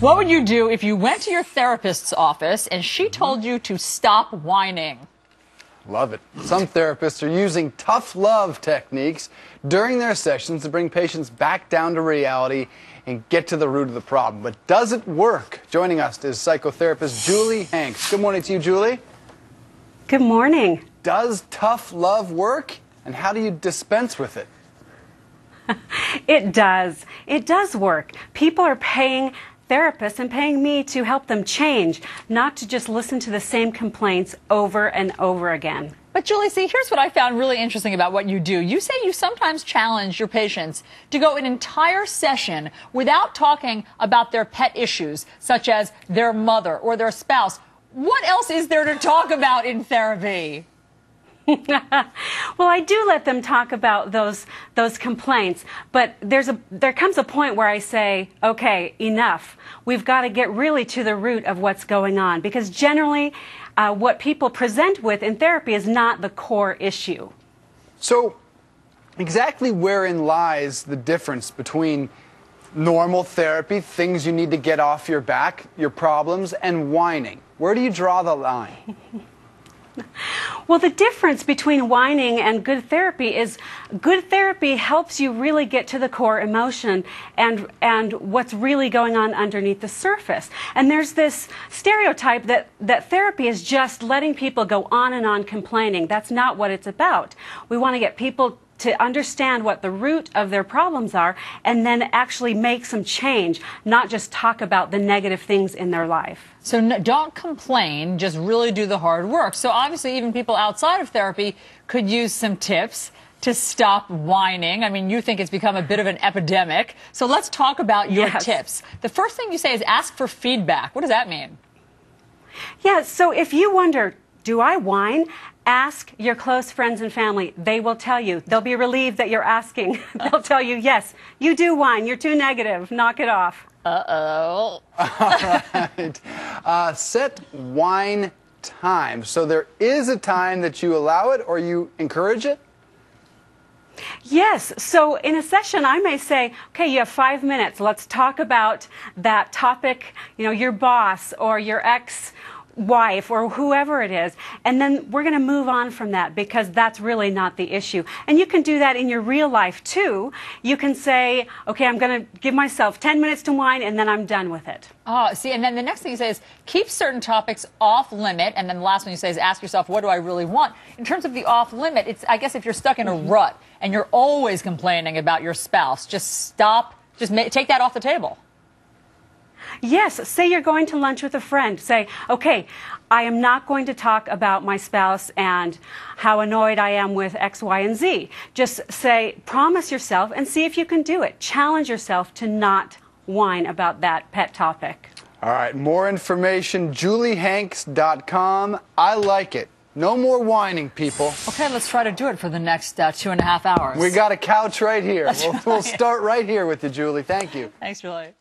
What would you do if you went to your therapist's office and she mm-hmm. told you to stop whining? Love it. Some therapists are using tough love techniques during their sessions to bring patients back down to reality and get to the root of the problem. But does it work? Joining us is psychotherapist Julie Hanks. Good morning to you, Julie. Good morning. Does tough love work? And how do you dispense with it? It does. It does work. People are paying therapists and paying me to help them change, not to just listen to the same complaints over and over again. But Julie, see, here's what I found really interesting about what you do. You say you sometimes challenge your patients to go an entire session without talking about their pet issues, such as their mother or their spouse. What else is there to talk about in therapy? well, I do let them talk about those those complaints, but there's a there comes a point where I say, okay, enough. We've got to get really to the root of what's going on because generally, uh, what people present with in therapy is not the core issue. So, exactly wherein lies the difference between normal therapy, things you need to get off your back, your problems, and whining? Where do you draw the line? Well, the difference between whining and good therapy is good therapy helps you really get to the core emotion and and what's really going on underneath the surface. And there's this stereotype that that therapy is just letting people go on and on complaining. That's not what it's about. We want to get people to understand what the root of their problems are and then actually make some change, not just talk about the negative things in their life. So no, don't complain, just really do the hard work. So obviously, even people outside of therapy could use some tips to stop whining. I mean, you think it's become a bit of an epidemic. So let's talk about your yes. tips. The first thing you say is ask for feedback. What does that mean? Yeah, so if you wonder, do I whine? Ask your close friends and family. They will tell you. They'll be relieved that you're asking. They'll tell you, yes, you do whine. You're too negative. Knock it off. Uh oh. All right. Uh, set whine time. So there is a time that you allow it or you encourage it? Yes. So in a session, I may say, okay, you have five minutes. Let's talk about that topic, you know, your boss or your ex wife or whoever it is. And then we're going to move on from that because that's really not the issue. And you can do that in your real life too. You can say, okay, I'm going to give myself 10 minutes to whine and then I'm done with it. Oh, see, and then the next thing you say is keep certain topics off limit. And then the last one you say is ask yourself, what do I really want? In terms of the off limit, it's, I guess if you're stuck in a mm-hmm. rut and you're always complaining about your spouse, just stop, just take that off the table. Yes, say you're going to lunch with a friend. Say, okay, I am not going to talk about my spouse and how annoyed I am with X, Y, and Z. Just say, promise yourself and see if you can do it. Challenge yourself to not whine about that pet topic. All right, more information, juliehanks.com. I like it. No more whining, people. Okay, let's try to do it for the next uh, two and a half hours. We got a couch right here. We'll, right. we'll start right here with you, Julie. Thank you. Thanks, Julie.